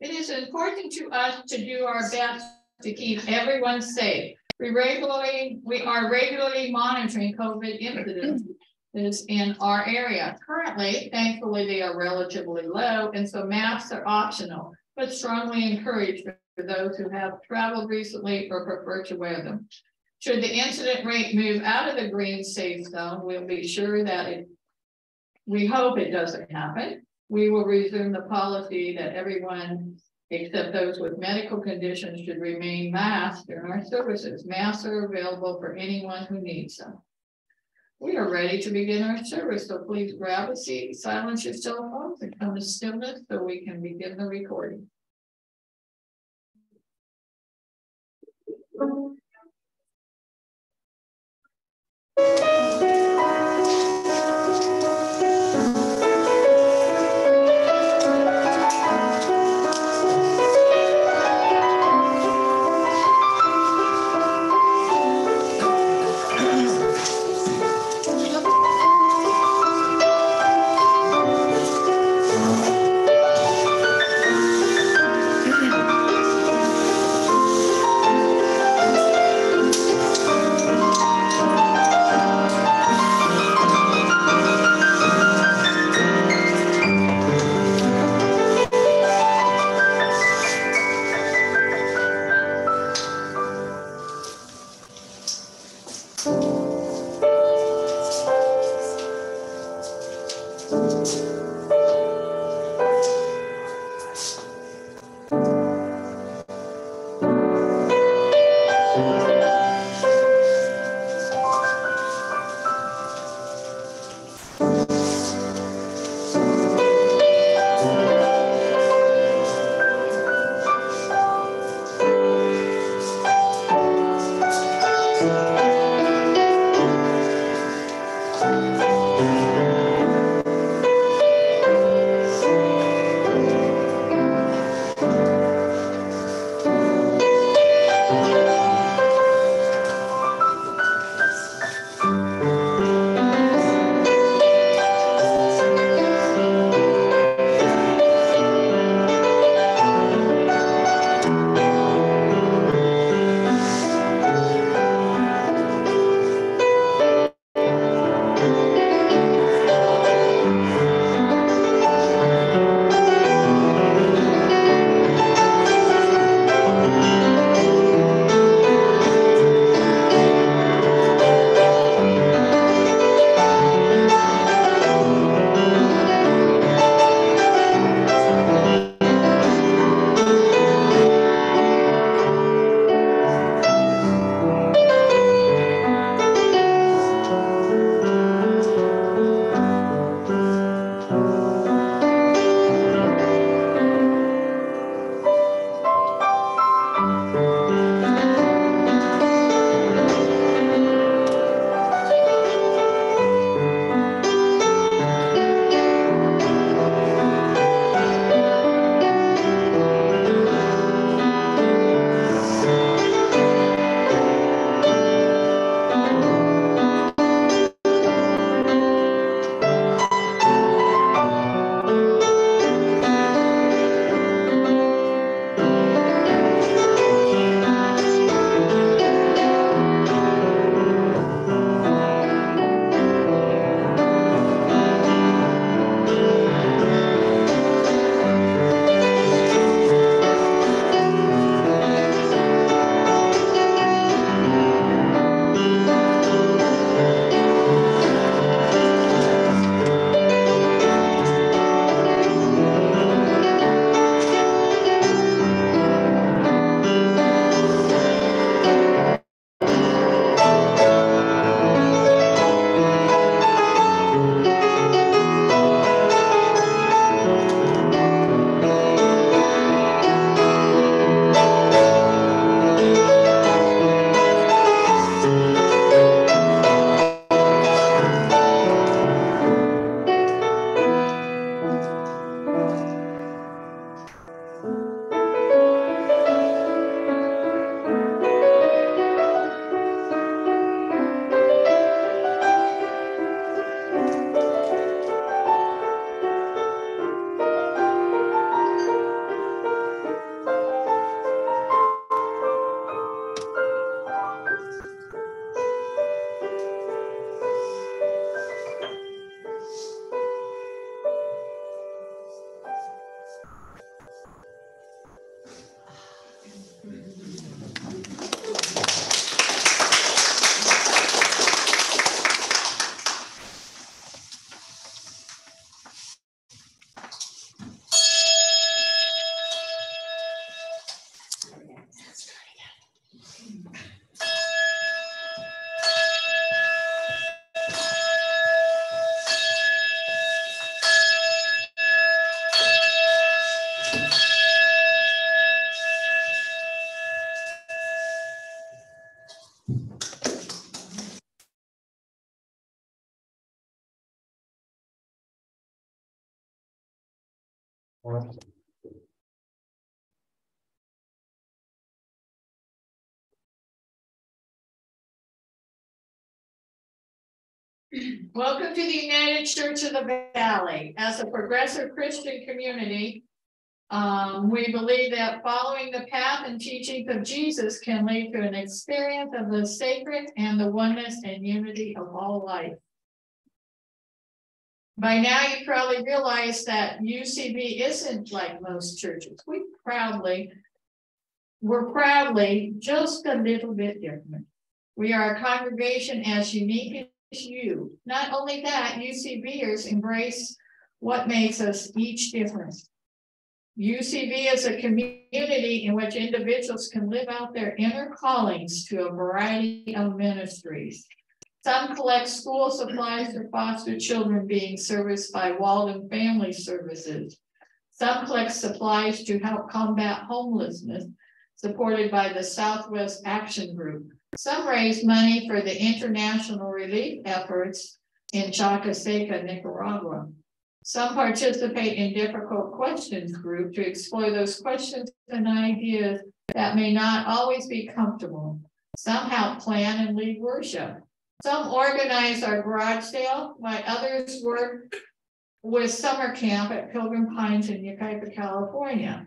It is important to us to do our best to keep everyone safe. We regularly, we are regularly monitoring COVID incidents in our area. Currently, thankfully, they are relatively low, and so masks are optional, but strongly encouraged for those who have traveled recently or prefer to wear them. Should the incident rate move out of the green safe zone, we'll be sure that it, we hope it doesn't happen we will resume the policy that everyone except those with medical conditions should remain masked in our services. Masks are available for anyone who needs them. We are ready to begin our service, so please grab a seat, silence your cell phones, and come to stillness so we can begin the recording. Welcome to the United Church of the Valley. As a progressive Christian community, um, we believe that following the path and teachings of Jesus can lead to an experience of the sacred and the oneness and unity of all life. By now, you probably realize that UCV isn't like most churches. We proudly, we're proudly just a little bit different. We are a congregation as unique you. Not only that, UCVers embrace what makes us each different. UCV is a community in which individuals can live out their inner callings to a variety of ministries. Some collect school supplies for foster children being serviced by Walden Family Services. Some collect supplies to help combat homelessness, supported by the Southwest Action Group. Some raise money for the international relief efforts in Chacraseca, Nicaragua. Some participate in difficult questions group to explore those questions and ideas that may not always be comfortable. Some help plan and lead worship. Some organize our garage sale, while others work with summer camp at Pilgrim Pines in Yucaipa, California.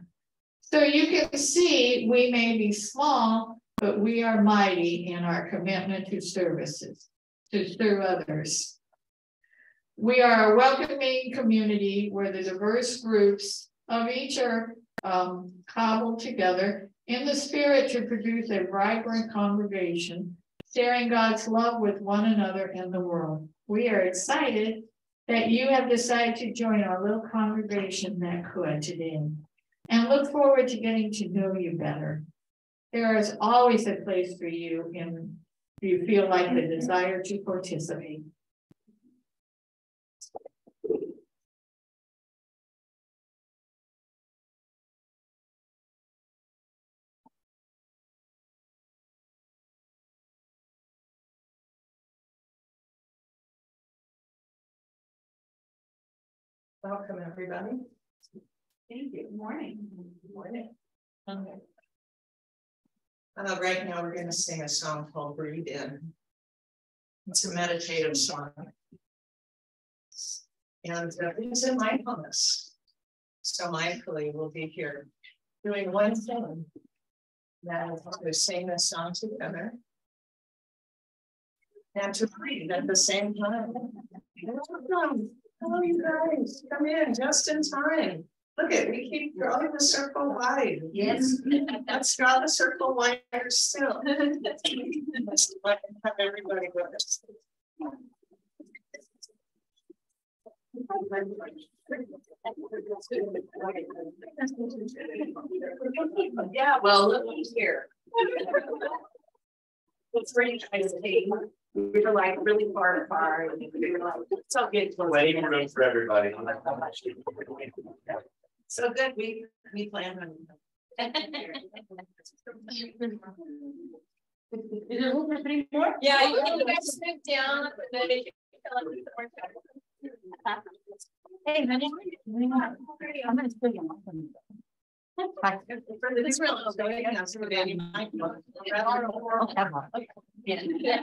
So you can see we may be small, but we are mighty in our commitment to services, to serve others. We are a welcoming community where the diverse groups of each are um, cobbled together in the spirit to produce a vibrant congregation, sharing God's love with one another in the world. We are excited that you have decided to join our little congregation that could today and look forward to getting to know you better. There is always a place for you in if you feel like the desire to participate. Welcome, everybody. Thank you. Good morning. Good morning. Okay. Uh, right now, we're going to sing a song called Breathe In. It's a meditative song. And uh, it's in mindfulness. So mindfully, we'll be here doing one thing. That is sing this song together. And to breathe at the same time. Welcome. Hello, you guys. Come in just in time. Look at we keep drawing the circle wide. Yes. Let's draw the circle wider still. Let's have everybody with us. Yeah, well, look here. It's really nice to see. We were like really far apart. and we were like, So good. Waiting room for everybody. So good, we, we plan on. Yeah, you can guys sit down. and then if you feel like it's more. Hey, honey. I'm gonna still you. It's real. yeah, so Danny, Mike, Yeah.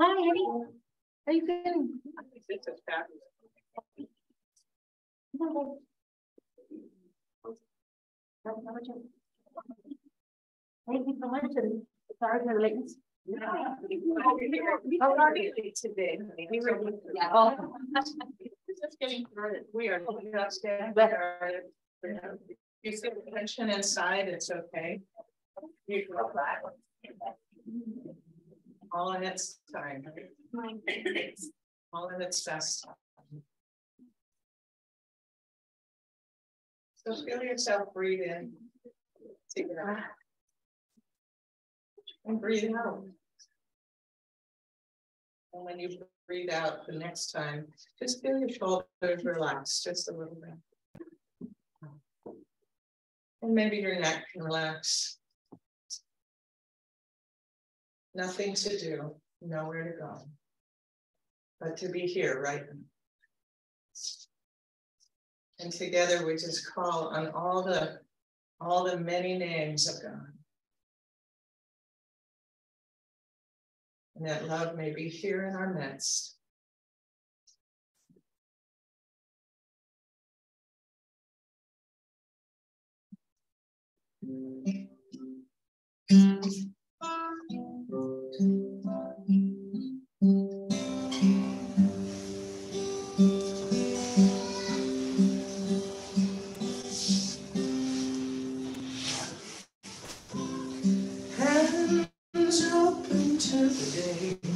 Hi, honey. How you feeling? Thank you so much. and Sorry for the lateness. Oh, are you today? We were. Yeah. Oh. Just getting started. We are just getting Better. You see the tension inside, it's okay. You. All in its time. All in its best. time. So feel yourself breathe in. Take it out. And breathe out. And when you breathe out the next time, just feel your shoulders relax just a little bit. And maybe your neck can relax. Nothing to do, nowhere to go. But to be here right now. And together we just call on all the, all the many names of God. And that love may be here in our midst. Jesus.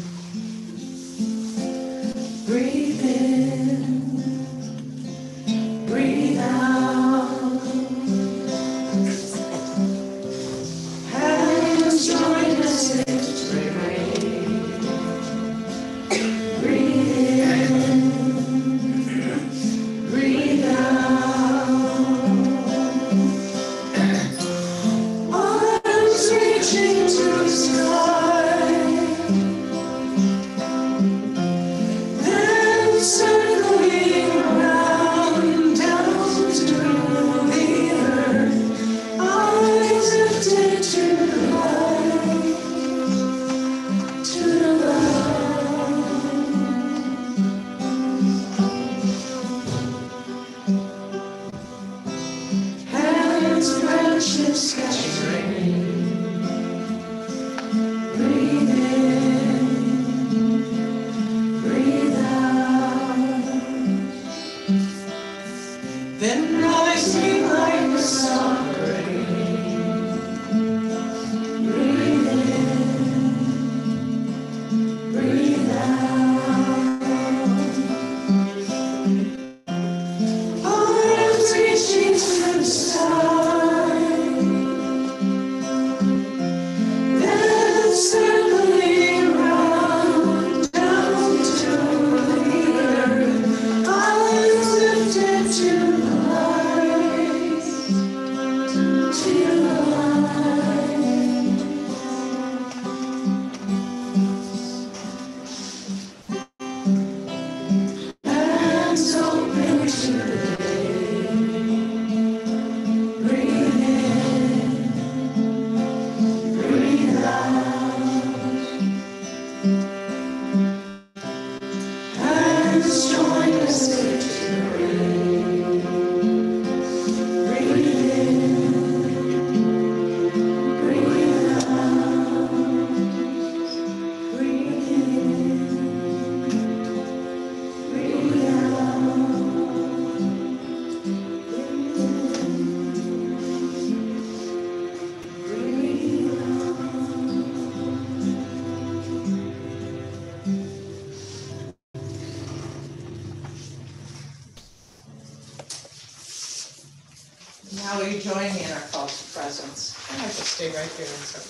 Stay right here. so-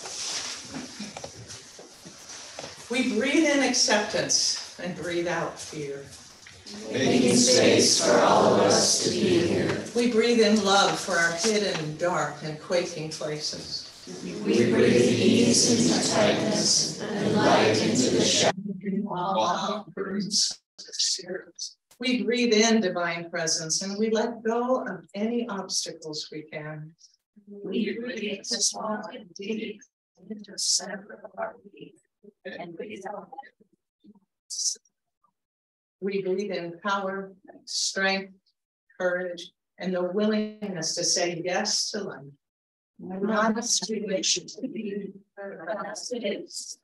We breathe in acceptance and breathe out fear. making space for all of us to be here. We breathe in love for our hidden, dark, and quaking places. We breathe ease into tightness and light into the shadow. We breathe in divine presence and we let go of any obstacles we can. We breathe to small and deep into the center of our being and breathe out. We breathe in power, strength, courage, and the willingness to say yes to life. Not a situation to be, but as it is.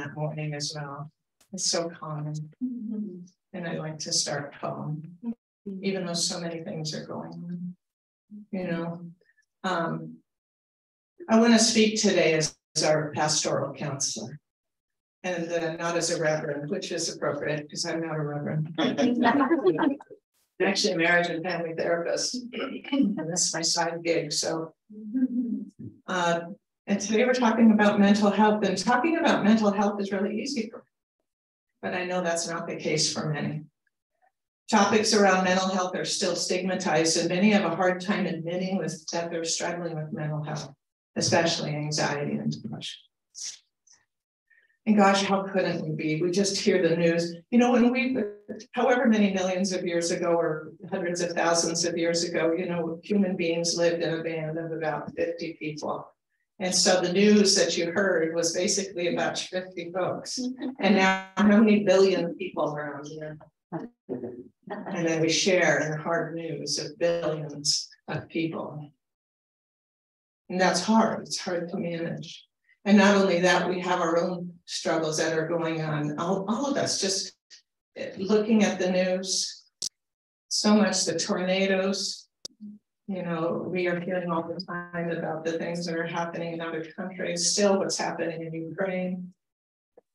That morning as well. It's so calm. And I like to start calm, even though so many things are going on. You know, um, I want to speak today as, as our pastoral counselor. And uh, not as a reverend, which is appropriate because I'm not a reverend. I'm Actually, a marriage and family therapist. And that's my side gig. So uh, and today we're talking about mental health, and talking about mental health is really easy for me. But I know that's not the case for many. Topics around mental health are still stigmatized, and many have a hard time admitting with, that they're struggling with mental health, especially anxiety and depression. And gosh, how couldn't we be? We just hear the news. You know, when we, however many millions of years ago or hundreds of thousands of years ago, you know, human beings lived in a band of about 50 people. And so the news that you heard was basically about 50 folks. Mm-hmm. And now how many billion people around here? And then we share in the hard news of billions of people. And that's hard. It's hard to manage. And not only that, we have our own struggles that are going on. All, all of us just eh, looking at the news, so much the tornadoes, you know, we are hearing all the time about the things that are happening in other countries, still what's happening in Ukraine.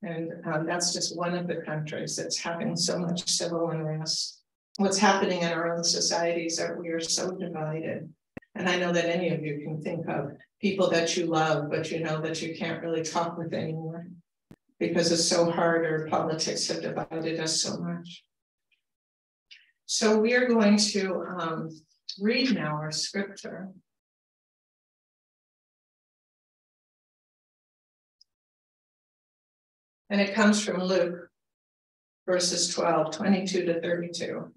And um, that's just one of the countries that's having so much civil unrest. What's happening in our own societies that we are so divided. And I know that any of you can think of people that you love, but you know that you can't really talk with anymore because it's so hard or politics have divided us so much. So we are going to um, read now our scripture. And it comes from Luke, verses 12, 22 to 32.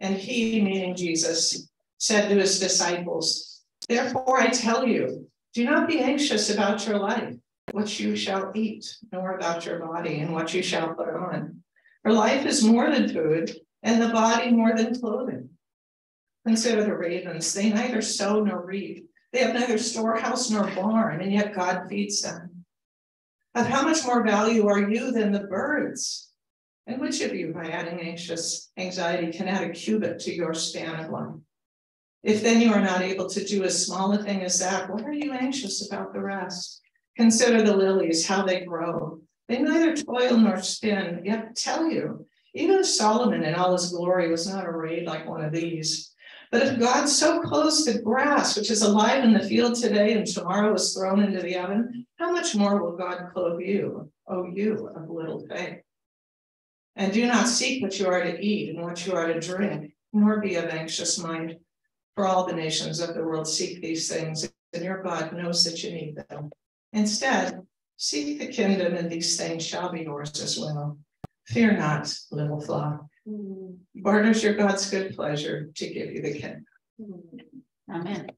And he, meaning Jesus, said to his disciples, Therefore I tell you, do not be anxious about your life, what you shall eat, nor about your body and what you shall put on. For life is more than food, and the body more than clothing. Consider the ravens. They neither sow nor reap. They have neither storehouse nor barn, and yet God feeds them. Of how much more value are you than the birds? And which of you, by adding anxious anxiety, can add a cubit to your span of life? If then you are not able to do as small a thing as that, what are you anxious about the rest? Consider the lilies, how they grow. They neither toil nor spin, yet tell you, even Solomon in all his glory was not arrayed like one of these. But if God so clothes the grass, which is alive in the field today and tomorrow is thrown into the oven, how much more will God clothe you, O you of little faith? And do not seek what you are to eat and what you are to drink, nor be of anxious mind. For all the nations of the world seek these things, and your God knows that you need them. Instead, seek the kingdom, and these things shall be yours as well. Fear not, little flock. Is your God's good pleasure to give you the kingdom. Hmm. Amen.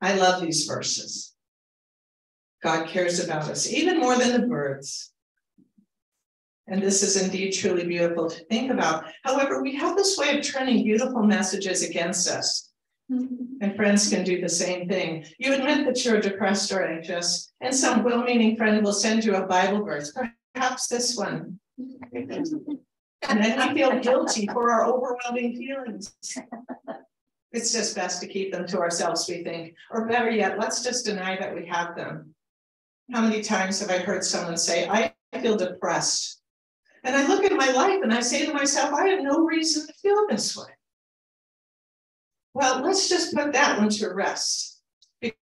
I love these verses. God cares about us even more than the birds. And this is indeed truly beautiful to think about. However, we have this way of turning beautiful messages against us. And friends can do the same thing. You admit that you're depressed or anxious, and some well meaning friend will send you a Bible verse, perhaps this one. And then we feel guilty for our overwhelming feelings. It's just best to keep them to ourselves, we think. Or better yet, let's just deny that we have them. How many times have I heard someone say, I feel depressed? And I look at my life and I say to myself, I have no reason to feel this way. Well, let's just put that one to rest.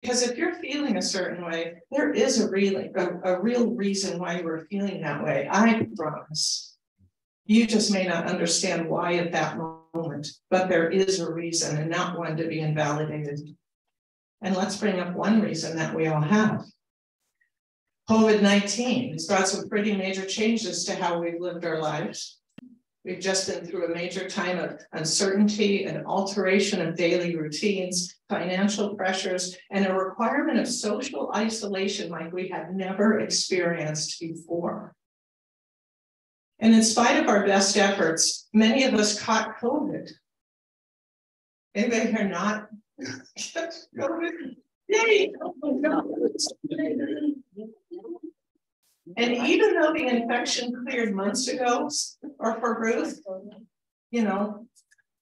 Because if you're feeling a certain way, there is a really a, a real reason why you are feeling that way. I promise. You just may not understand why at that moment, but there is a reason and not one to be invalidated. And let's bring up one reason that we all have. COVID 19 has brought some pretty major changes to how we've lived our lives. We've just been through a major time of uncertainty and alteration of daily routines, financial pressures, and a requirement of social isolation like we had never experienced before. And in spite of our best efforts, many of us caught COVID. Anybody here not COVID? Yay! And even though the infection cleared months ago, or for Ruth, you know,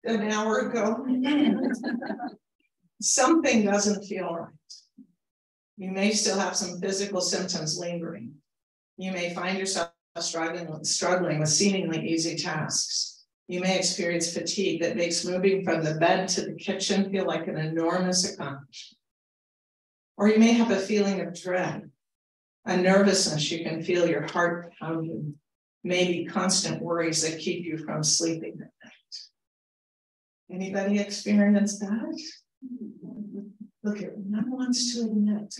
an hour ago, something doesn't feel right. You may still have some physical symptoms lingering. You may find yourself struggling, struggling with seemingly easy tasks. You may experience fatigue that makes moving from the bed to the kitchen feel like an enormous accomplishment. Or you may have a feeling of dread a nervousness, you can feel your heart pounding, maybe constant worries that keep you from sleeping at night. Anybody experience that? Look, at no one wants to admit.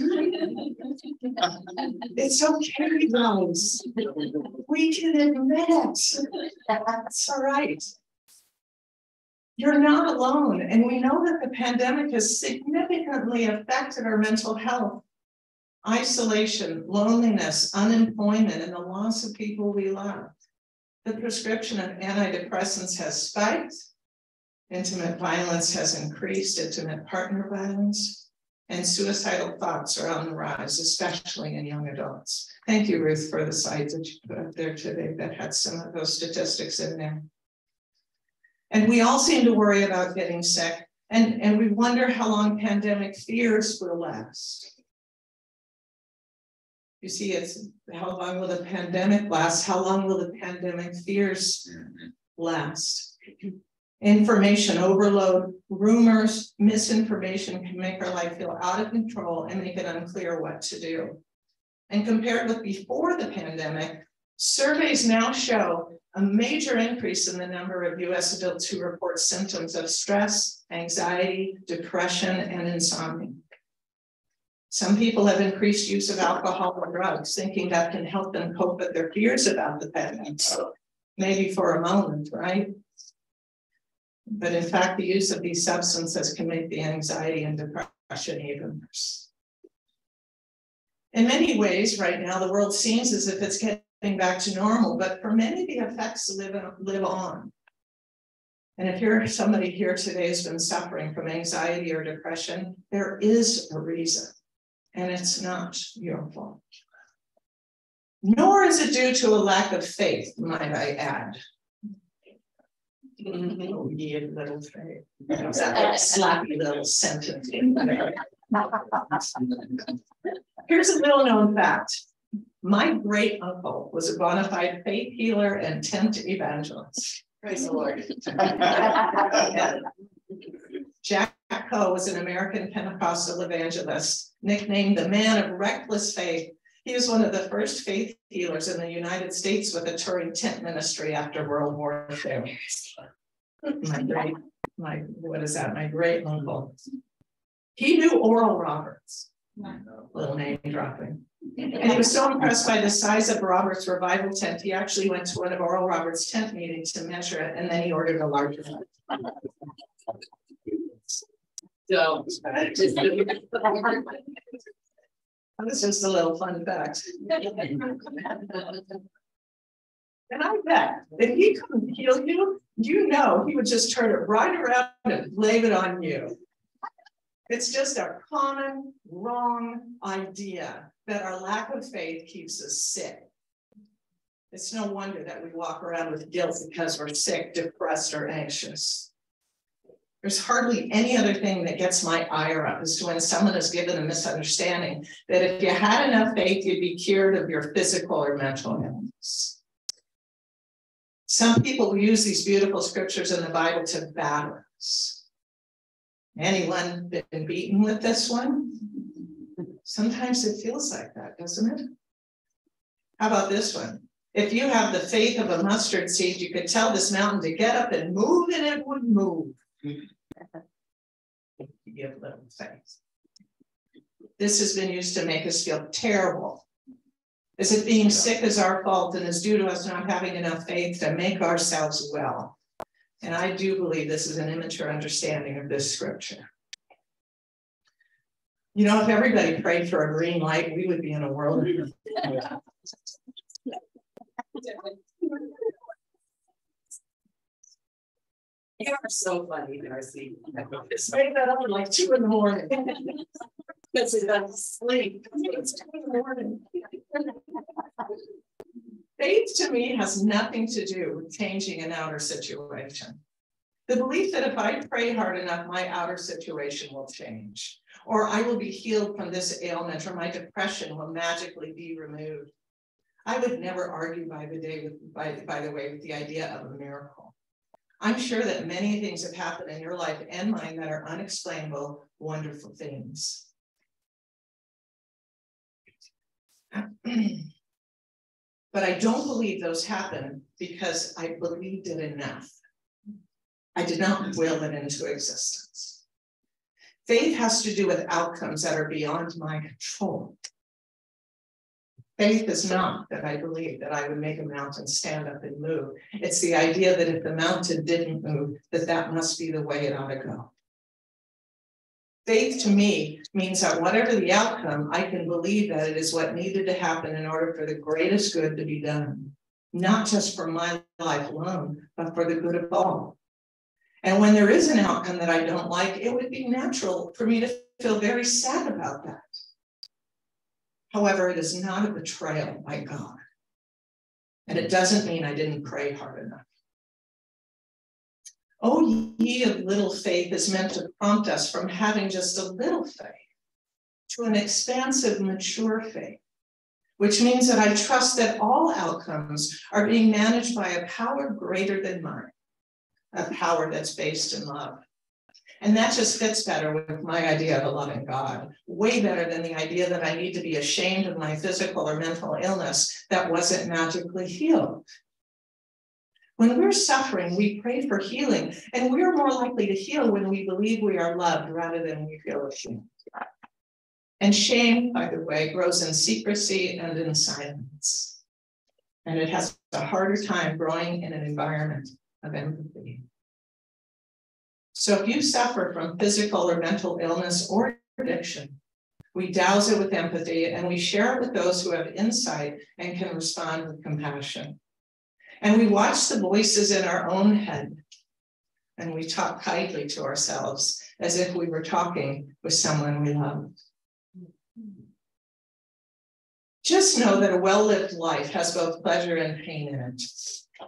it's okay, guys. We can admit. it. That's all right. You're not alone. And we know that the pandemic has significantly affected our mental health isolation, loneliness, unemployment, and the loss of people we love. The prescription of antidepressants has spiked. Intimate violence has increased, intimate partner violence, and suicidal thoughts are on the rise, especially in young adults. Thank you, Ruth, for the slides that you put up there today that had some of those statistics in there. And we all seem to worry about getting sick, and, and we wonder how long pandemic fears will last. You see, it's how long will the pandemic last? How long will the pandemic fears mm-hmm. last? Information overload, rumors, misinformation can make our life feel out of control and make it unclear what to do. And compared with before the pandemic, surveys now show a major increase in the number of US adults who report symptoms of stress, anxiety, depression, and insomnia. Some people have increased use of alcohol or drugs, thinking that can help them cope with their fears about the pandemic. Maybe for a moment, right? But in fact, the use of these substances can make the anxiety and depression even worse. In many ways, right now, the world seems as if it's getting back to normal, but for many, the effects live, live on. And if you're somebody here today who's been suffering from anxiety or depression, there is a reason and it's not your fault. Nor is it due to a lack of faith, might I add. Oh, ye little faith. Slappy little sentence. Here's a little known fact. My great uncle was a bona fide faith healer and tent evangelist. Praise the Lord. Jack Coe was an American Pentecostal evangelist, nicknamed the man of reckless faith. He was one of the first faith healers in the United States with a touring tent ministry after World War II. My great, my, what is that? My great uncle. He knew Oral Roberts, little name dropping. And he was so impressed by the size of Robert's revival tent, he actually went to one of Oral Roberts' tent meetings to measure it, and then he ordered a larger one. Don't. That's just a little fun fact. And I bet if he couldn't heal you, you know he would just turn it right around and blame it on you. It's just a common wrong idea that our lack of faith keeps us sick. It's no wonder that we walk around with guilt because we're sick, depressed, or anxious. There's hardly any other thing that gets my ire up as to when someone is given a misunderstanding that if you had enough faith, you'd be cured of your physical or mental illness. Some people use these beautiful scriptures in the Bible to battle us. Anyone been beaten with this one? Sometimes it feels like that, doesn't it? How about this one? If you have the faith of a mustard seed, you could tell this mountain to get up and move, and it would move. Give little. This has been used to make us feel terrible As if being sick is our fault and is due to us not having enough faith to make ourselves well. And I do believe this is an immature understanding of this scripture. You know, if everybody prayed for a green light, we would be in a world. You are so funny, Darcy. Straight that up at like two in the morning. Because it doesn't sleep. It's two in the morning. Faith to me has nothing to do with changing an outer situation. The belief that if I pray hard enough, my outer situation will change, or I will be healed from this ailment, or my depression will magically be removed. I would never argue by the day with, by, by the way, with the idea of a miracle. I'm sure that many things have happened in your life and mine that are unexplainable, wonderful things. but I don't believe those happen because I believed it enough. I did not will it into existence. Faith has to do with outcomes that are beyond my control. Faith is not that I believe that I would make a mountain stand up and move. It's the idea that if the mountain didn't move, that that must be the way it ought to go. Faith to me means that whatever the outcome, I can believe that it is what needed to happen in order for the greatest good to be done, not just for my life alone, but for the good of all. And when there is an outcome that I don't like, it would be natural for me to feel very sad about that. However, it is not a betrayal by God. And it doesn't mean I didn't pray hard enough. Oh, ye of little faith is meant to prompt us from having just a little faith to an expansive, mature faith, which means that I trust that all outcomes are being managed by a power greater than mine, a power that's based in love. And that just fits better with my idea of a loving God, way better than the idea that I need to be ashamed of my physical or mental illness that wasn't magically healed. When we're suffering, we pray for healing, and we're more likely to heal when we believe we are loved rather than we feel ashamed. And shame, by the way, grows in secrecy and in silence. And it has a harder time growing in an environment of empathy. So if you suffer from physical or mental illness or addiction, we douse it with empathy and we share it with those who have insight and can respond with compassion. And we watch the voices in our own head and we talk kindly to ourselves as if we were talking with someone we love. Just know that a well lived life has both pleasure and pain in it.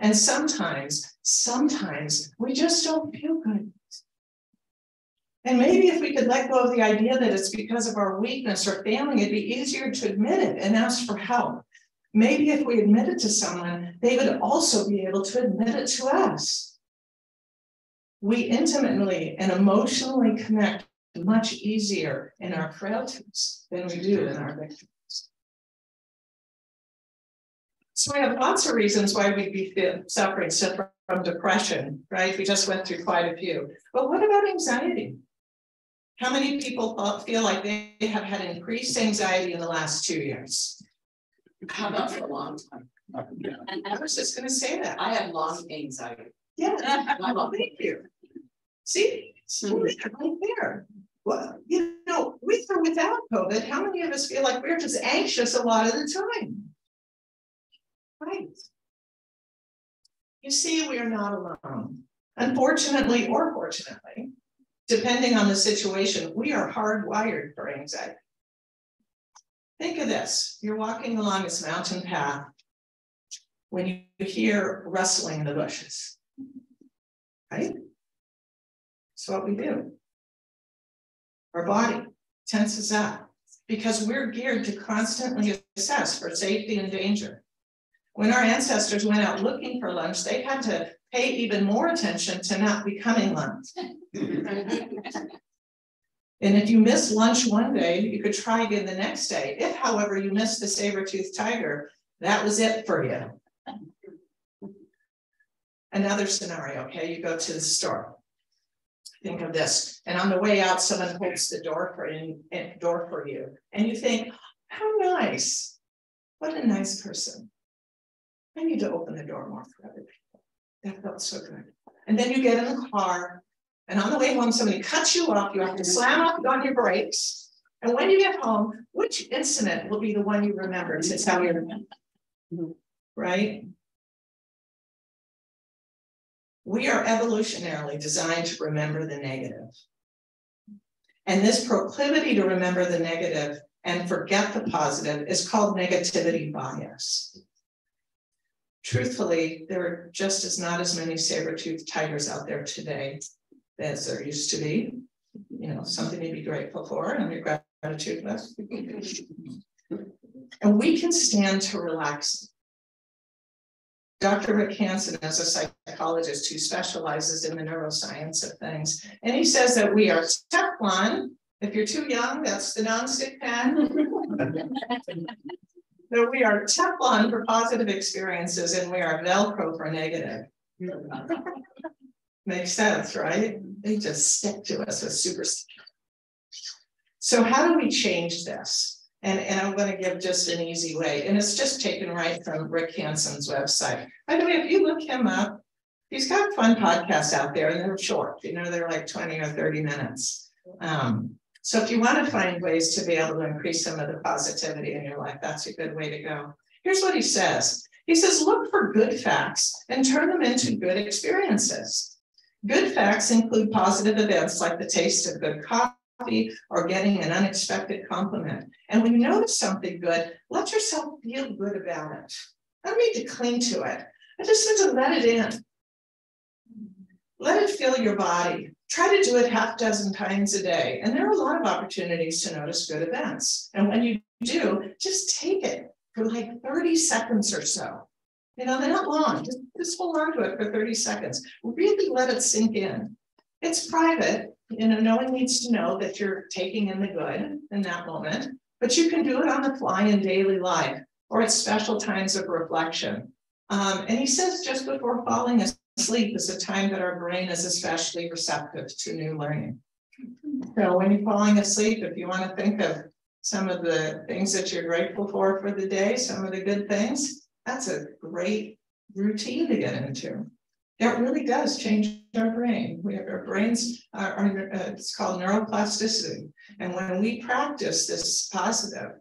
And sometimes, sometimes we just don't feel good. And maybe if we could let go of the idea that it's because of our weakness or failing, it'd be easier to admit it and ask for help. Maybe if we admit it to someone, they would also be able to admit it to us. We intimately and emotionally connect much easier in our frailties than we do in our victories. So I have lots of reasons why we'd be suffering from depression, right? We just went through quite a few. But what about anxiety? How many people feel like they have had increased anxiety in the last two years? How about for a long time? I was just gonna say that. I have long anxiety. Yeah, well, thank you. See, hmm. right there. Well, you know, with or without COVID, how many of us feel like we're just anxious a lot of the time? Right. You see, we are not alone. Unfortunately or fortunately, depending on the situation, we are hardwired for anxiety. Think of this you're walking along this mountain path when you hear rustling in the bushes, right? That's what we do. Our body tenses up because we're geared to constantly assess for safety and danger. When our ancestors went out looking for lunch, they had to pay even more attention to not becoming lunch. And if you miss lunch one day, you could try again the next day. If, however, you missed the saber-toothed tiger, that was it for you. Another scenario, okay, you go to the store. Think of this, and on the way out, someone holds the door for you, door for you, and you think, how nice. What a nice person. I need to open the door more for other people. That felt so good. And then you get in the car, and on the way home, somebody cuts you off. You have to slam up on your brakes. And when you get home, which incident will be the one you remember to tell you? remember, Right? We are evolutionarily designed to remember the negative. And this proclivity to remember the negative and forget the positive is called negativity bias. Truthfully, there are just as not as many saber-toothed tigers out there today as there used to be. You know, something to be grateful for and your gratitude list. And we can stand to relax. Dr. Rick Hanson is a psychologist who specializes in the neuroscience of things. And he says that we are Teflon if you're too young, that's the non-stick pan. that we are Teflon for positive experiences and we are Velcro for negative. Makes sense, right? They just stick to us with super So how do we change this? And, and I'm going to give just an easy way. And it's just taken right from Rick Hanson's website. By the way, if you look him up, he's got fun podcasts out there and they're short, you know, they're like 20 or 30 minutes. Um, so if you want to find ways to be able to increase some of the positivity in your life, that's a good way to go. Here's what he says. He says, look for good facts and turn them into good experiences. Good facts include positive events like the taste of good coffee or getting an unexpected compliment. And when you notice something good, let yourself feel good about it. I don't need to cling to it. I just need to let it in. Let it fill your body try to do it half dozen times a day. And there are a lot of opportunities to notice good events. And when you do, just take it for like 30 seconds or so. You know, they're not long, just, just hold on to it for 30 seconds. Really let it sink in. It's private, you know, no one needs to know that you're taking in the good in that moment, but you can do it on the fly in daily life or at special times of reflection. Um, and he says just before falling asleep, is a time that our brain is especially receptive to new learning. So when you're falling asleep, if you want to think of some of the things that you're grateful for for the day, some of the good things, that's a great routine to get into. It really does change our brain. We have our brains are, are uh, it's called neuroplasticity. And when we practice this positive,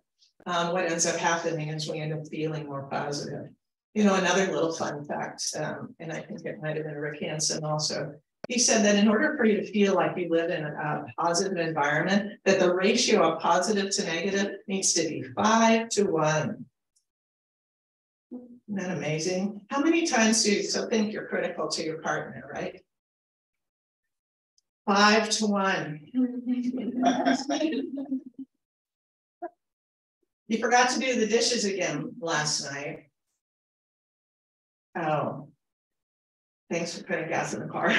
um, what ends up happening is we end up feeling more positive. You know, another little fun fact, um, and I think it might have been Rick Hanson also. He said that in order for you to feel like you live in a positive environment, that the ratio of positive to negative needs to be five to one. Isn't that amazing? How many times do you still think you're critical to your partner, right? Five to one. you forgot to do the dishes again last night. Oh. Thanks for putting gas in the car.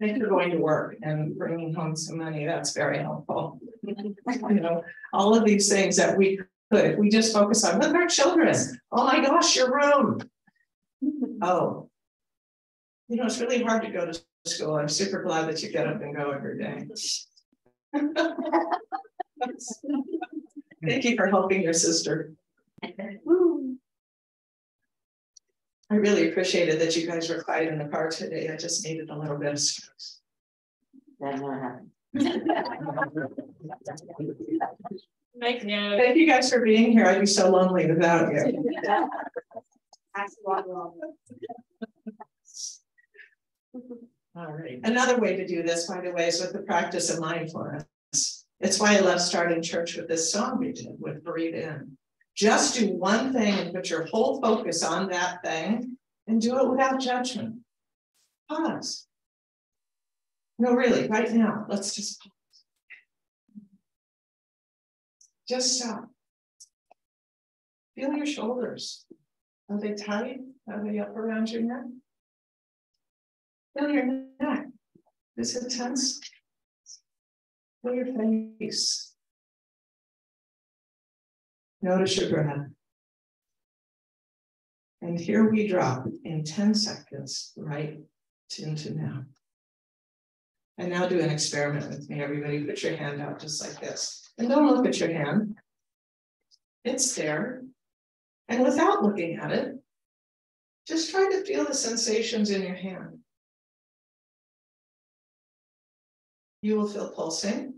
Thanks for going to work and bringing home some money. That's very helpful. you know, all of these things that we if we just focus on with our children. Oh my gosh, your room. Oh, you know, it's really hard to go to school. I'm super glad that you get up and go every day. Thank you for helping your sister. I really appreciated that you guys were quiet in the car today. I just needed a little bit of space. That not happen. Thank you guys for being here. I'd be so lonely without you. All right. Another way to do this, by the way, is with the practice of mindfulness. It's why I love starting church with this song we did with Breathe In. Just do one thing and put your whole focus on that thing and do it without judgment. Pause. No, really, right now, let's just pause. Just stop. Feel your shoulders. Are they tight? Are they up around your neck? Feel your neck. Is it tense? Feel your face. Notice your breath. And here we drop in 10 seconds right into now. And now do an experiment with me, everybody. Put your hand out just like this. And don't look at your hand. It's there. And without looking at it, just try to feel the sensations in your hand. You will feel pulsing,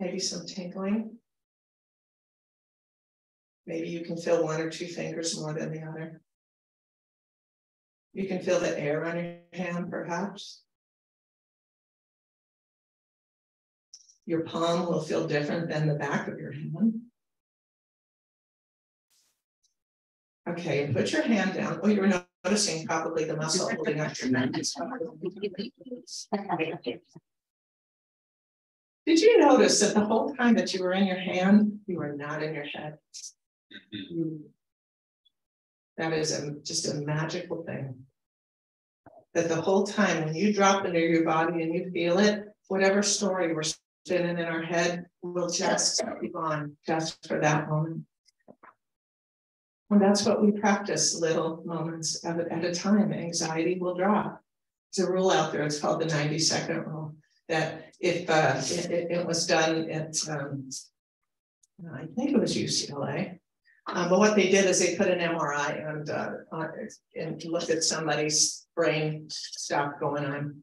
maybe some tingling. Maybe you can feel one or two fingers more than the other. You can feel the air on your hand, perhaps. Your palm will feel different than the back of your hand. Okay, put your hand down. Oh, you're noticing probably the muscle holding up your neck. Did you notice that the whole time that you were in your hand, you were not in your head? Mm-hmm. Mm. That is a, just a magical thing. That the whole time when you drop into your body and you feel it, whatever story we're spinning in our head we'll just be on just for that moment. And that's what we practice little moments at a, at a time. Anxiety will drop. There's a rule out there, it's called the 90 second rule, that if uh, it, it, was done at, um, I think it was UCLA, um, but what they did is they put an MRI and, uh, and looked at somebody's brain stuff going on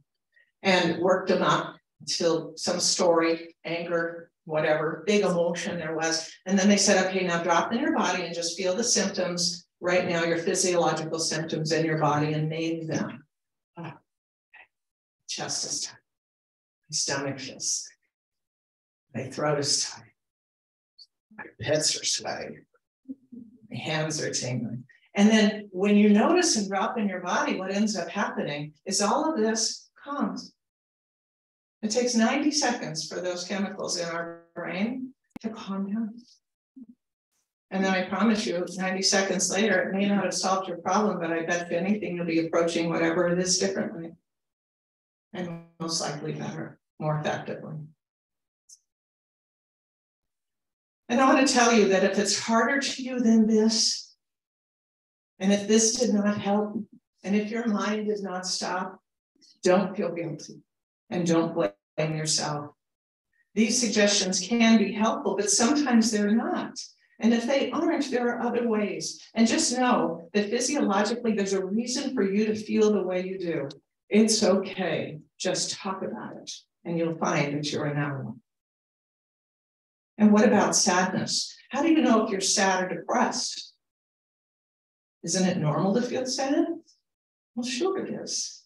and worked them up until some story, anger, whatever big emotion there was. And then they said, okay, now drop in your body and just feel the symptoms right now, your physiological symptoms in your body and name them. Oh, Chest is tight. My stomach feels sick. My throat is tight. My pits are sweating. My hands are tingling. And then when you notice and drop in your body, what ends up happening is all of this calms it takes 90 seconds for those chemicals in our brain to calm down. And then I promise you, 90 seconds later, it may not have solved your problem, but I bet if anything, you'll be approaching whatever it is differently. And most likely better, more effectively. And I want to tell you that if it's harder to you than this, and if this did not help, and if your mind did not stop, don't feel guilty and don't blame yourself. These suggestions can be helpful, but sometimes they're not. And if they aren't, there are other ways. And just know that physiologically, there's a reason for you to feel the way you do. It's okay. Just talk about it, and you'll find that you're an ally. And what about sadness? How do you know if you're sad or depressed? Isn't it normal to feel sad? Well, sure it is.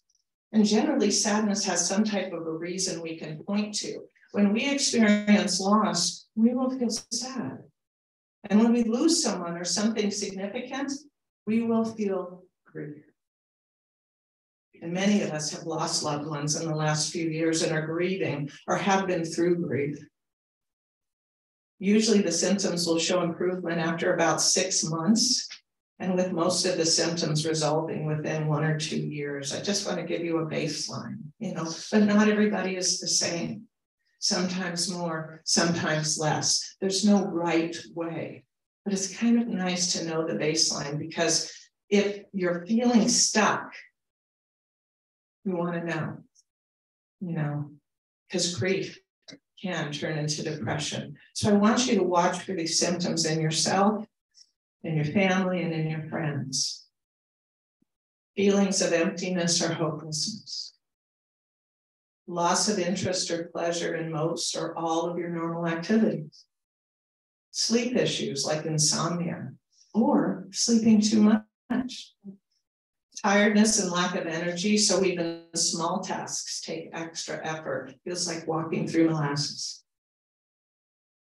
And generally, sadness has some type of a reason we can point to. When we experience loss, we will feel sad. And when we lose someone or something significant, we will feel grief. And many of us have lost loved ones in the last few years and are grieving or have been through grief. Usually, the symptoms will show improvement after about six months and with most of the symptoms resolving within one or two years. I just want to give you a baseline, you know, but not everybody is the same. Sometimes more, sometimes less. There's no right way, but it's kind of nice to know the baseline because if you're feeling stuck, you want to know, you know, because grief can turn into depression. So I want you to watch for these symptoms in yourself in your family and in your friends. Feelings of emptiness or hopelessness. Loss of interest or pleasure in most or all of your normal activities. Sleep issues like insomnia or sleeping too much. Tiredness and lack of energy, so even small tasks take extra effort. Feels like walking through molasses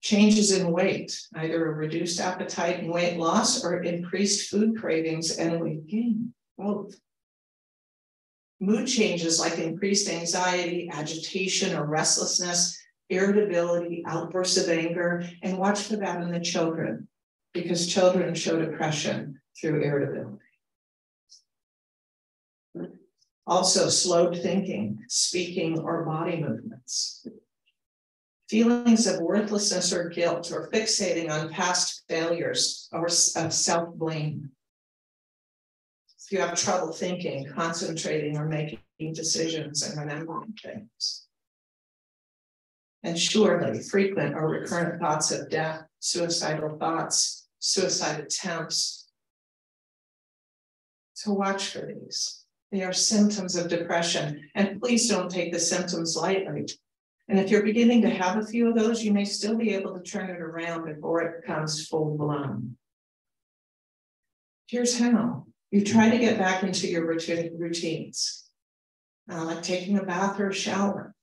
changes in weight, either a reduced appetite and weight loss or increased food cravings and weight gain, both. Mood changes like increased anxiety, agitation, or restlessness, irritability, outbursts of anger, and watch for that in the children because children show depression through irritability. Also, slowed thinking, speaking, or body movements feelings of worthlessness or guilt or fixating on past failures or of self blame. If you have trouble thinking, concentrating, or making decisions and remembering things. And surely frequent or recurrent thoughts of death, suicidal thoughts, suicide attempts. So watch for these. They are symptoms of depression, and please don't take the symptoms lightly. And if you're beginning to have a few of those, you may still be able to turn it around before it becomes full blown. Here's how you try to get back into your routines, uh, like taking a bath or a shower,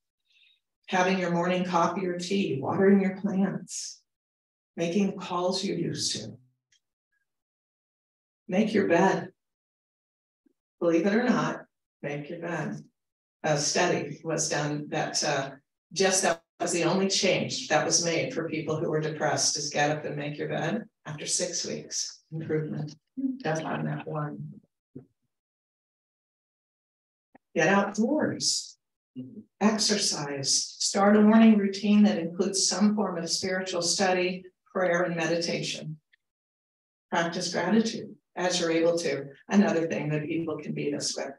having your morning coffee or tea, watering your plants, making calls you used to. Make your bed. Believe it or not, make your bed. A study was done that uh, just that was the only change that was made for people who were depressed is get up and make your bed after six weeks improvement. That's on that one. Get outdoors, exercise, start a morning routine that includes some form of spiritual study, prayer, and meditation. Practice gratitude as you're able to. Another thing that people can beat us with.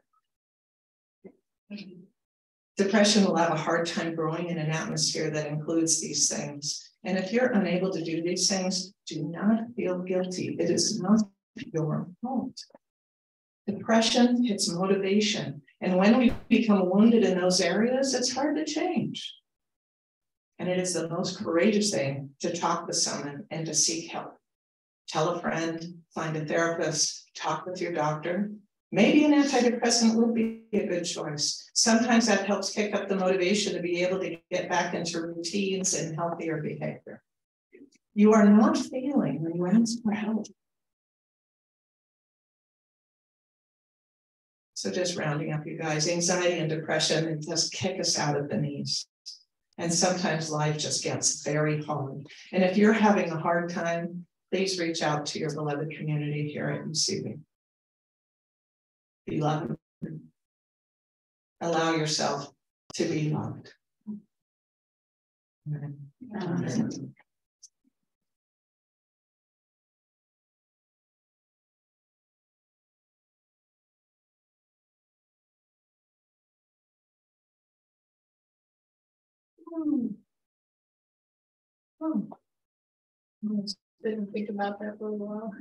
Depression will have a hard time growing in an atmosphere that includes these things. And if you're unable to do these things, do not feel guilty. It is not your fault. Depression hits motivation. And when we become wounded in those areas, it's hard to change. And it is the most courageous thing to talk with someone and to seek help. Tell a friend, find a therapist, talk with your doctor. Maybe an antidepressant would be a good choice. Sometimes that helps kick up the motivation to be able to get back into routines and healthier behavior. You are not failing when you ask for help. So just rounding up you guys, anxiety and depression, it just kick us out of the knees. And sometimes life just gets very hard. And if you're having a hard time, please reach out to your beloved community here at UCV. Be loved. Allow yourself to be loved. Amen. Hmm. Didn't think about that for a while.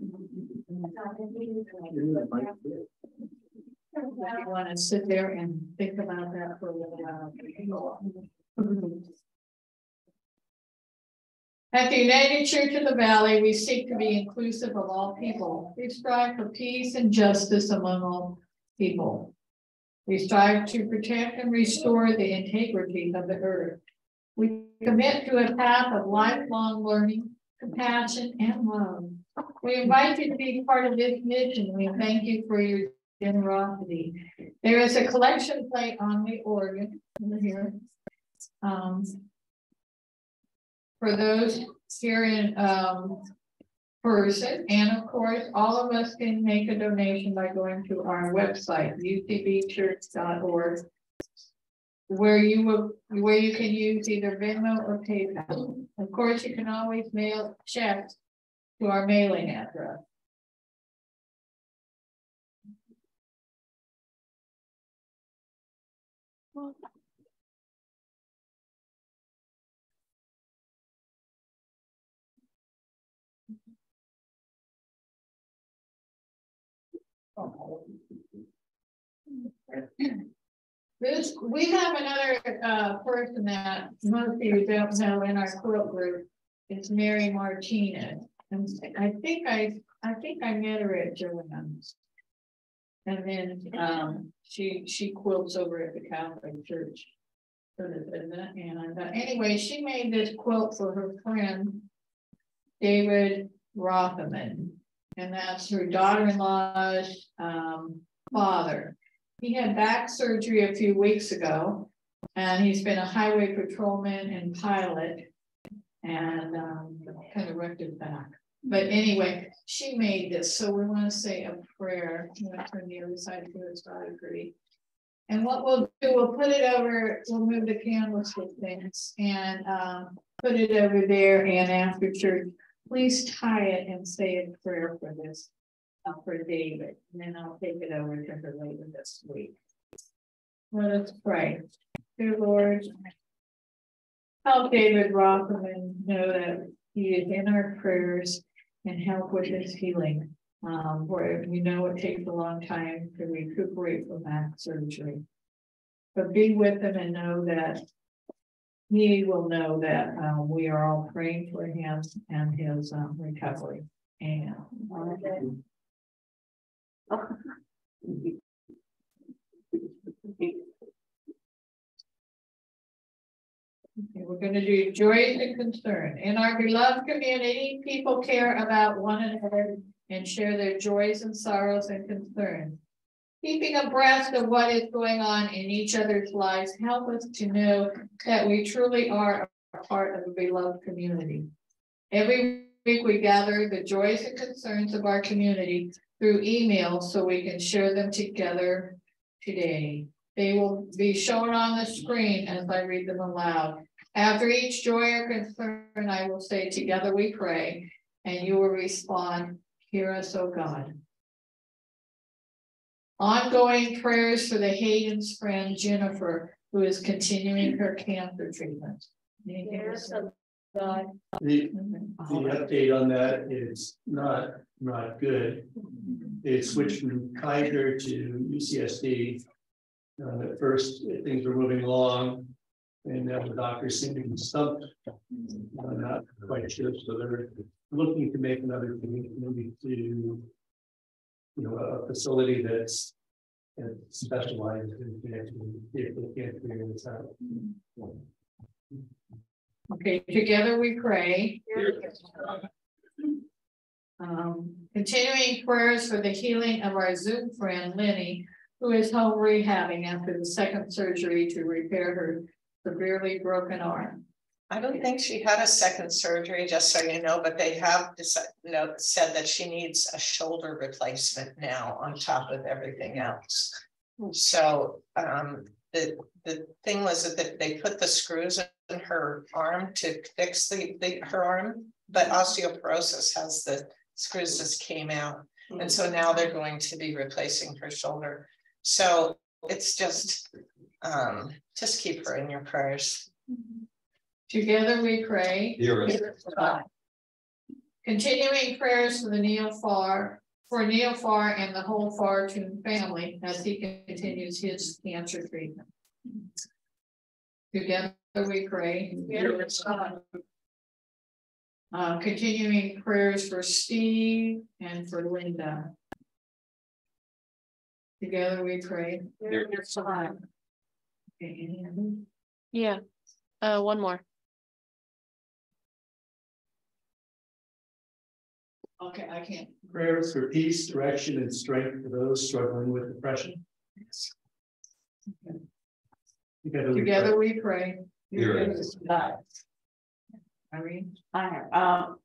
I want to sit there and think about that for a while. At the United Church of the Valley, we seek to be inclusive of all people. We strive for peace and justice among all people. We strive to protect and restore the integrity of the earth. We commit to a path of lifelong learning, compassion, and love. We invite you to be part of this mission. We thank you for your generosity. There is a collection plate on the organ here. Um, for those here in um, person, and of course, all of us can make a donation by going to our website, ucvchurch.org where you will where you can use either Venmo or PayPal. Of course, you can always mail checks to our mailing address. This, we have another uh, person that most of you don't know in our quilt group. It's Mary Martinez. And I think I, I think I met her at Joann's. And then um, she she quilts over at the Catholic Church. And uh, anyway, she made this quilt for her friend David Rotherman, and that's her daughter-in-law's um, father. He had back surgery a few weeks ago, and he's been a highway patrolman and pilot, and um, kind of wrecked his back. But anyway, she made this, so we want to say a prayer. I'm going to turn the other side to it, so I agree. And what we'll do, we'll put it over, we'll move the candles with things and um, put it over there. And after church, please tie it and say a prayer for this for David, and then I'll take it over to her later this week. Let us pray. Dear Lord, help David Rothman know that he is in our prayers and help with his healing. Um, where we know it takes a long time to recuperate from that surgery. But be with him and know that he will know that, um, we are all praying for him and his, um, recovery. And. Okay, we're gonna do joy and concern. In our beloved community, people care about one another and share their joys and sorrows and concerns. Keeping abreast of what is going on in each other's lives help us to know that we truly are a part of a beloved community. Every week we gather the joys and concerns of our community through email so we can share them together today. They will be shown on the screen as I read them aloud. After each joy or concern, I will say, Together we pray, and you will respond, Hear us, O God. Ongoing prayers for the Hayden's friend Jennifer, who is continuing her cancer treatment. Here's. The, Mhm. the update on that is not, not good. It switched from Kaiser to UCSD. Uh, at first, things were moving along. And now the doctors seem to be stumped. I'm not quite sure, so they're looking to make another commitment to. You know, a facility that's. specialized in connection, if they can't figure this out. Okay, together we pray. Um, continuing prayers for the healing of our Zoom friend Lenny, who is home rehabbing after the second surgery to repair her severely broken arm. I don't think she had a second surgery, just so you know, but they have decided, no, said that she needs a shoulder replacement now on top of everything else. So, um, the, the thing was that they put the screws in her arm to fix the, the, her arm. But osteoporosis has the screws just came out, and so now they're going to be replacing her shoulder. So it's just, um, just keep her in your prayers. Together we pray. Continuing prayers for the Neil Far, for Neil Far and the whole Fartune family as he continues his cancer treatment. Together we pray. Uh, continuing prayers for Steve and for Linda. Together we pray. Okay, any other? Yeah, uh, one more. Okay, I can't. Prayers for peace, direction, and strength for those struggling with depression. Yes. Together. we pray. Together we pray. Irene? Hi, um.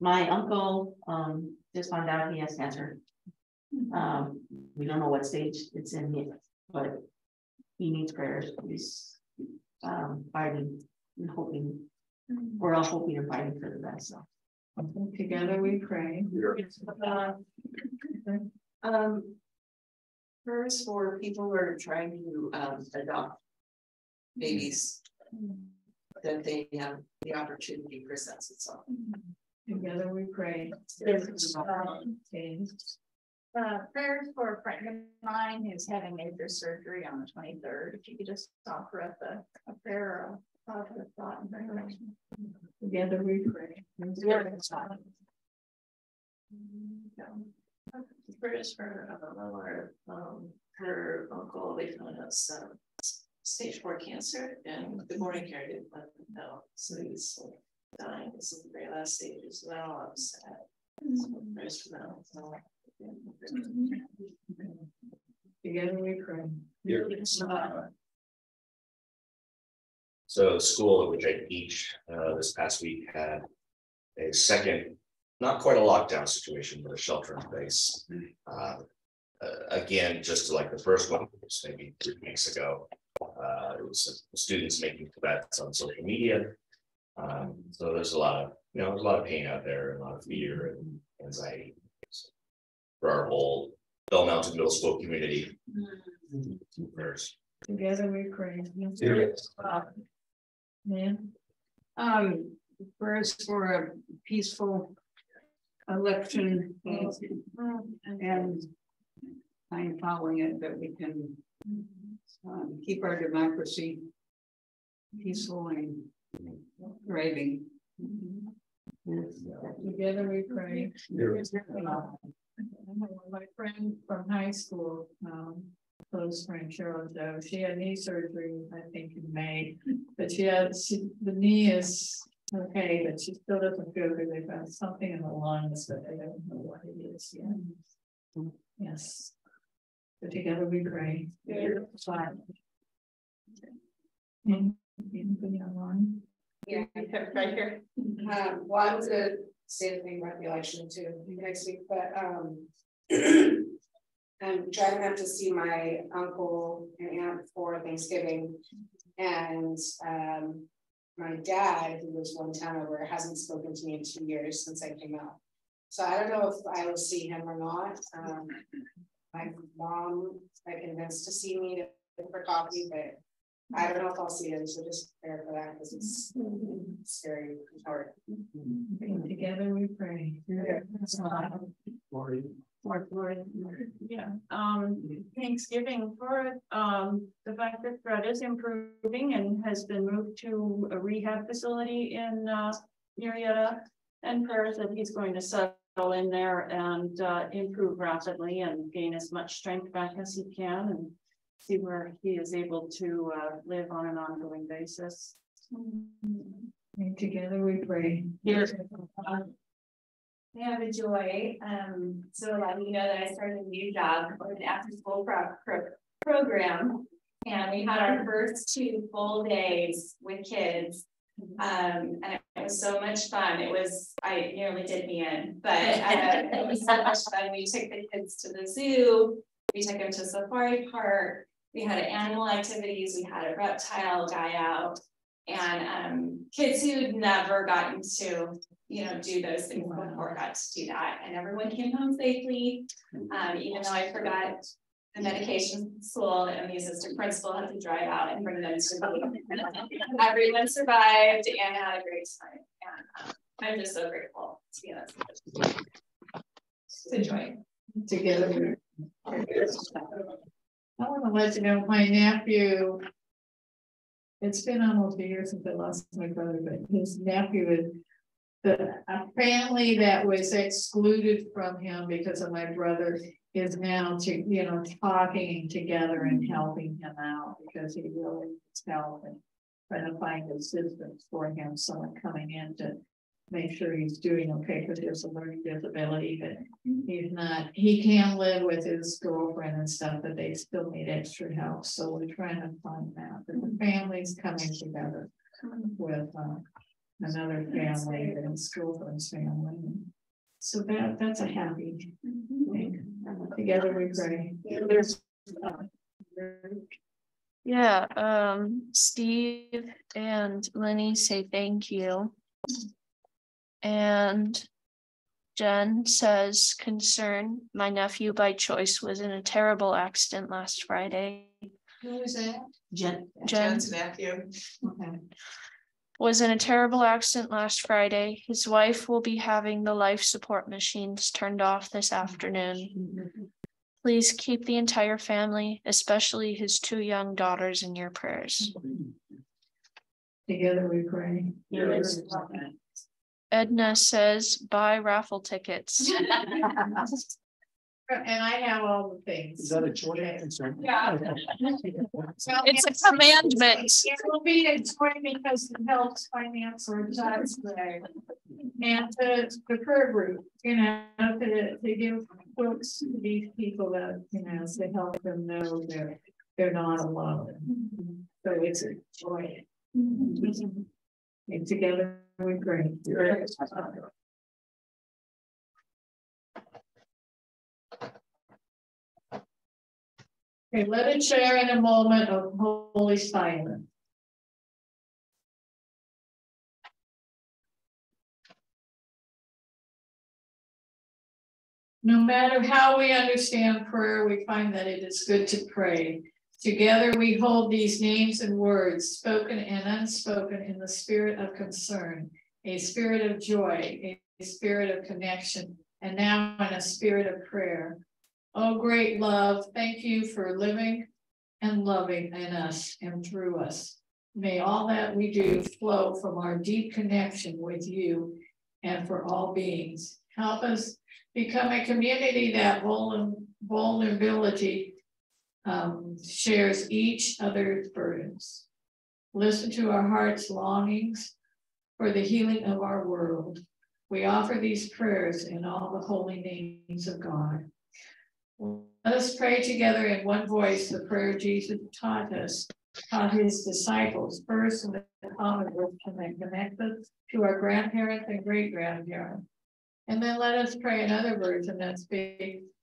My uncle, um, just found out he has cancer. Um, we don't know what stage it's in yet, but he needs prayers, he's, um, fighting and hoping. We're all hoping and fighting for the best, so. Together we pray. Uh, Um. Prayers for people who are trying to um adopt. Babies. That they have the opportunity presents itself. Together we pray. Okay. Uh, prayers for a friend of mine who's having major surgery on the twenty-third. If you could just offer up a, a prayer or a positive thought in her direction. Together we pray. Prayers for um our um her uncle, they found out some stage four cancer and the morning care didn't let them know, so he's dying, this is the very last stages, now I'm sad. So Prayers for them. so. Together we pray. So the school at which I teach, uh, this past week had a second, not quite a lockdown situation, but a shelter in place. Uh, uh, again, just like the first one, it was maybe three weeks ago. Uh, it was students making threats on social media. Um, so there's a lot of, you know, there's a lot of pain out there, and a lot of fear and anxiety. For our whole Bell Mountain Middle School community. Prayers. Together we pray. Man, Um, first for a peaceful election uh, and I'm following it that we can um, keep our democracy peaceful and thriving. together we pray. My friend from high school, um, close friend Cheryl Joe, she had knee surgery, I think in May. But she had, she, the knee is okay, but she still doesn't feel good. They found something in the lungs, but they don't know what it is yet. Yes. but together we pray. And Anybody online? Yeah, right here. Um, was gonna say the thing about the election too next week, but, um. I'm driving up to see my uncle and aunt for Thanksgiving. And, um, my dad, who was one town over, hasn't spoken to me in two years since I came out. So I don't know if I will see him or not. Um, my mom, I convinced to see me to- for coffee, but I don't know if I'll see him, so just prepare for that because it's scary, and hard. Together we pray. Lori, Yeah, um, Thanksgiving for, um, the fact that Fred is improving and has been moved to a rehab facility in, uh, Murrieta. And prayers that he's going to settle in there and, uh, improve rapidly and gain as much strength back as he can and. See where he is able to, uh, live on an ongoing basis. And together we pray. I have a joy, um, so a you know that I started a new job or an after school pro- pro- program. And we had our first two full days with kids. Um, and it was so much fun. It was, I nearly did me in, but uh, it was so much fun. We took the kids to the zoo. We took them to safari park. We had annual activities. We had a reptile guy out. And um, kids who'd never gotten to, you know, do those things before got to do that. And everyone came home safely. Um, even though I forgot the medication school and the assistant principal had to drive out and bring them to. Everyone survived and had a great time. And um, I'm just so grateful to be honest. It's a joy. Together. I want to let you know, my nephew. It's been almost a year since I lost my brother, but his nephew is. The, a family that was excluded from him because of my brother is now to, you know, talking together and helping him out because he really needs help and. Trying to find assistance for him, someone coming in to make sure he's doing okay, because he has a learning disability, but he's not, he can live with his girlfriend and stuff, but they still need extra help, so we're trying to find that, but the family's coming together with, uh, another family and his girlfriend's family. So that, that's a happy thing, together we pray. There's, uh, Yeah, um, Steve and Lenny say thank you. And Jen says concern, my nephew by choice was in a terrible accident last Friday. Who is that? Jen, Jen Jen's nephew. Okay. was in a terrible accident last Friday. His wife will be having the life support machines turned off this afternoon. Please keep the entire family, especially his two young daughters in your prayers. Together we pray. Edna says buy raffle tickets. And I have all the things. is that a joint concern? Yeah. It's a commandment. It will be a joy because it helps finance our jobs there. And to the prayer group, you know, to, to give quotes to these people that, you know, to help them know they're, they're not alone. Mm-hmm. So it's a joy. Mm-hmm. And together Okay, let it share in a moment of holy silence. No matter how we understand prayer, we find that it is good to pray. Together we hold these names and words, spoken and unspoken, in the spirit of concern, a spirit of joy, a spirit of connection, and now in a spirit of prayer. Oh, great love, thank you for living and loving in us and through us. May all that we do flow from our deep connection with you and for all beings. Help us become a community that vulnerability um, shares each other's burdens. Listen to our heart's longings for the healing of our world. We offer these prayers in all the holy names of God. Let us pray together in one voice the prayer Jesus taught us, taught his disciples, first in the common wisdom that connect us to our grandparents and great grandparents. And then let us pray in other words and that speak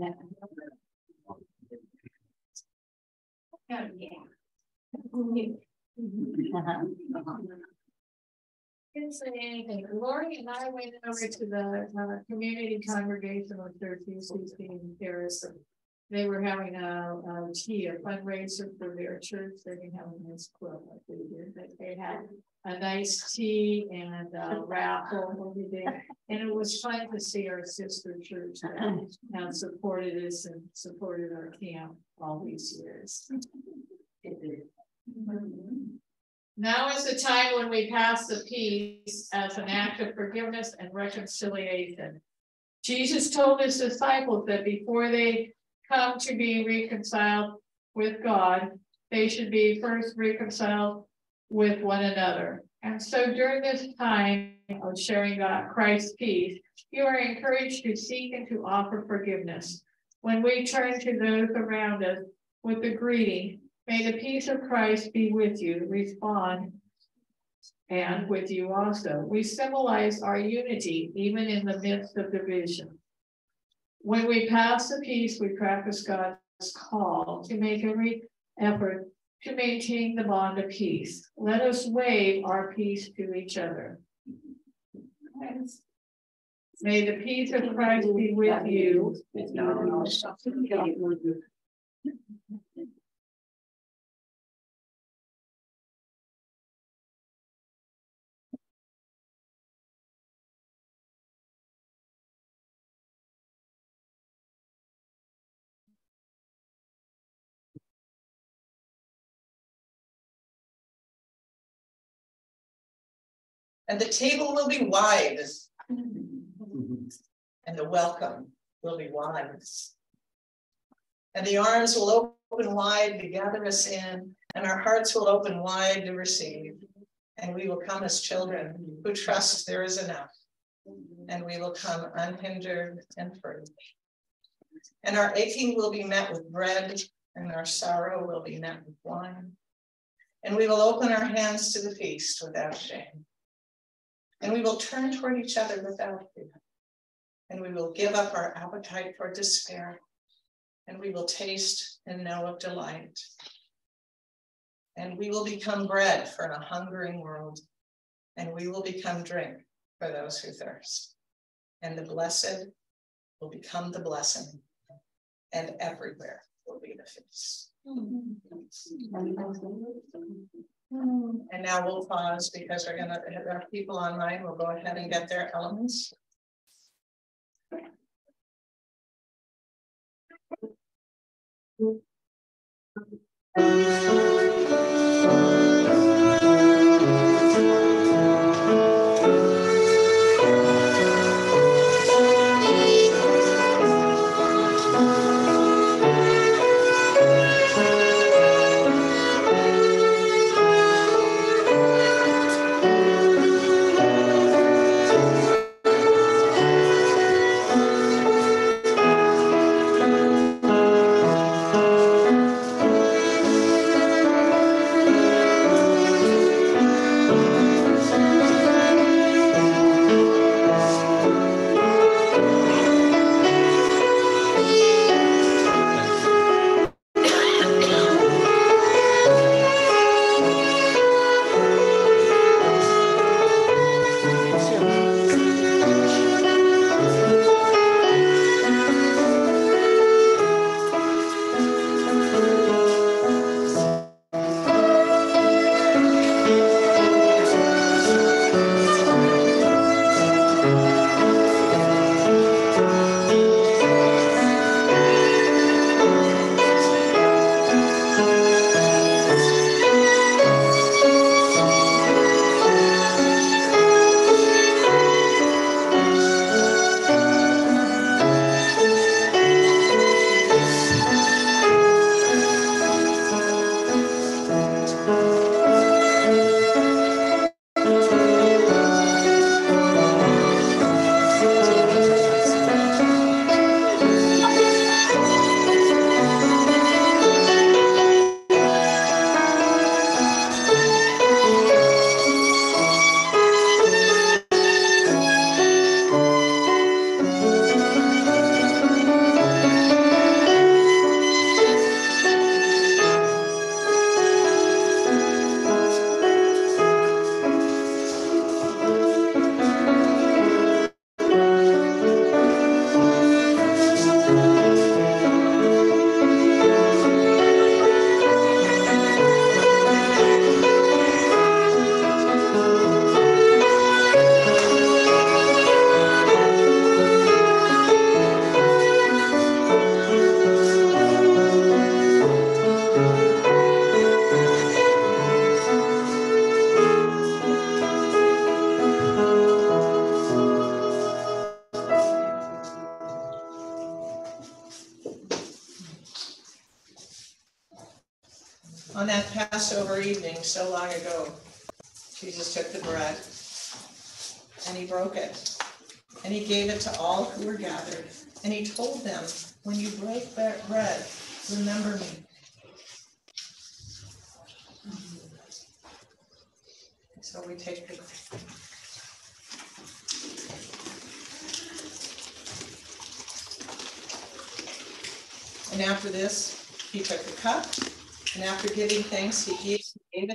be thy name. Didn't say anything. Lori and I went over to the uh, community congregation with their PCC in Perris. They were having a, a tea, a fundraiser for their church. They didn't have a nice quilt like we did, but they had a nice tea and a raffle. And it was fun to see our sister church that now supported us and supported our camp all these years. Now is the time when we pass the peace as an act of forgiveness and reconciliation. Jesus told his disciples that before they come to be reconciled with God, they should be first reconciled with one another. And so during this time of sharing God, Christ's peace, you are encouraged to seek and to offer forgiveness. When we turn to those around us with the greeting, may the peace of Christ be with you, respond and with you also. We symbolize our unity even in the midst of division. When we pass the peace, we practice God's call to make every effort to maintain the bond of peace. Let us wave our peace to each other. May the peace of Christ be with you. And the table will be wide. Mm-hmm. And the welcome will be wide. And the arms will open wide to gather us in, and our hearts will open wide to receive. And we will come as children who trust there is enough. And we will come unhindered and free. And our aching will be met with bread, and our sorrow will be met with wine. And we will open our hands to the feast without shame. And we will turn toward each other without fear. And we will give up our appetite for despair. And we will taste and know of delight. And we will become bread for a hungering world. And we will become drink for those who thirst. And the blessed will become the blessing. And everywhere will be the feast. And now we'll pause because we're going to have our people online. We'll go ahead and get their elements.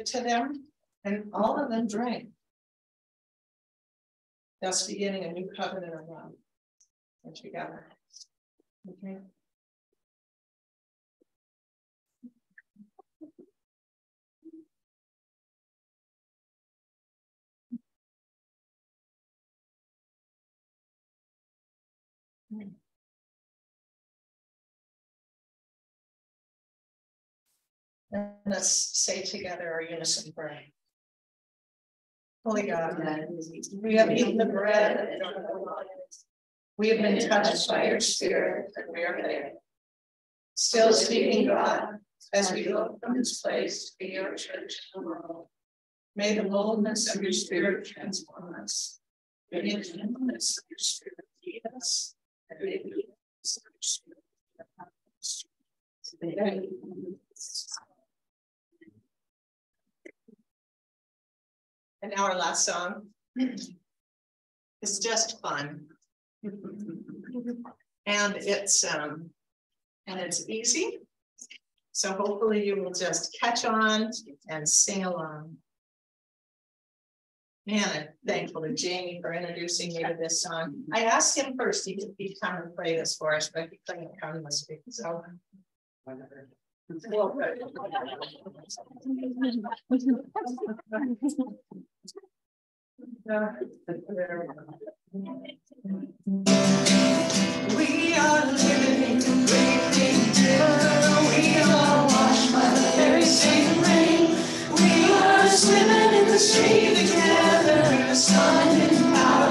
To them, and all of them drank. Thus beginning a new covenant of love. And together. Okay. Hmm. And let's say together our unison prayer. Holy God, we have eaten the bread. and drunk the wine. We have been touched by your spirit and we are there. Still speaking God, as we go from this place to be your church in the world. May the boldness of your spirit transform us. May the gentleness of your spirit lead us. And may the peace of your spirit upon us. And now our last song is just fun. And it's um, and it's easy. So hopefully you will just catch on and sing along. Man, I'm thankful to Jamie for introducing me to this song. I asked him first, he could come and play this for us, but he couldn't come this week, so. We are living in a great danger. We are washed by the very same rain. We are swimming in the stream together, sun and power.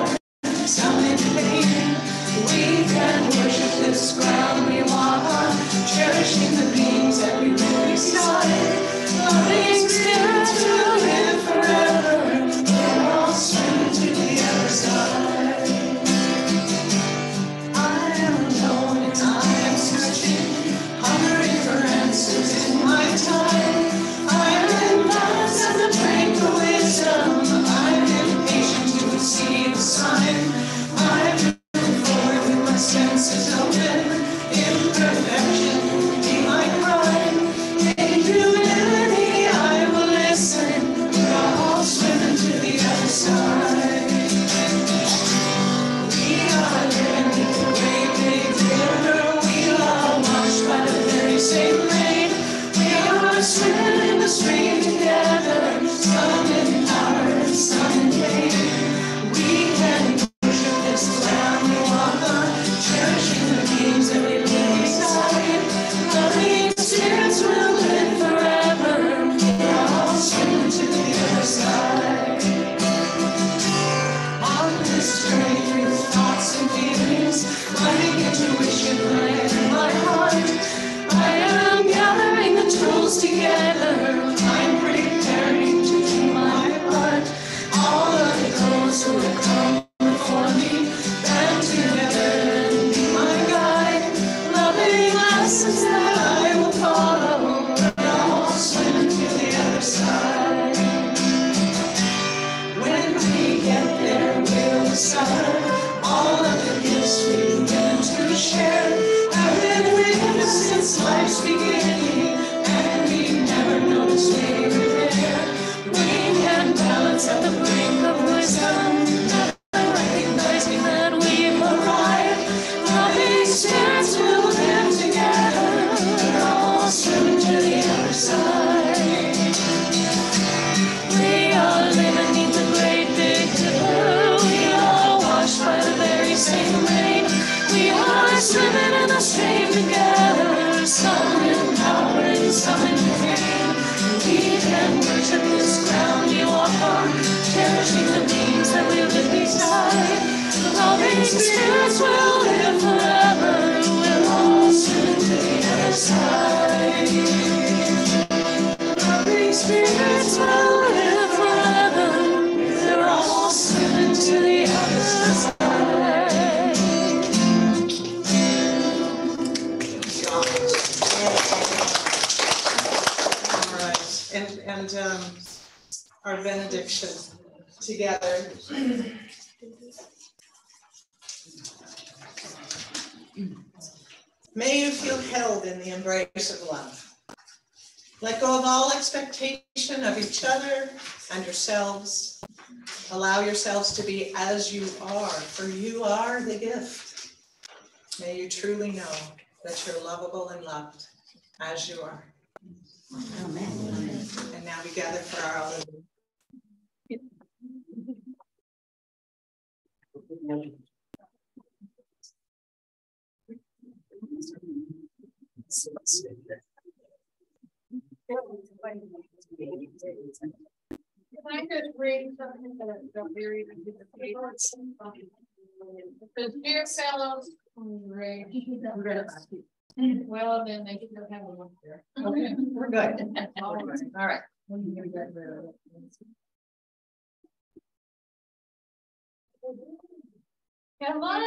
expectation of each other and yourselves. Allow yourselves to be as you are, for you are the gift. May you truly know that you're lovable and loved as you are. Amen. And now we gather for our Alleluia. Thank you. I could read something that I'm very because dear fellows. Well, then they don't have a look there. Okay, we're good. All right. All right. Come on.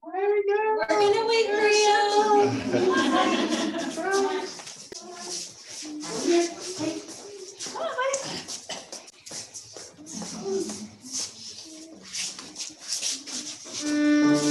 Where we go? We're gonna wait for you. Mm.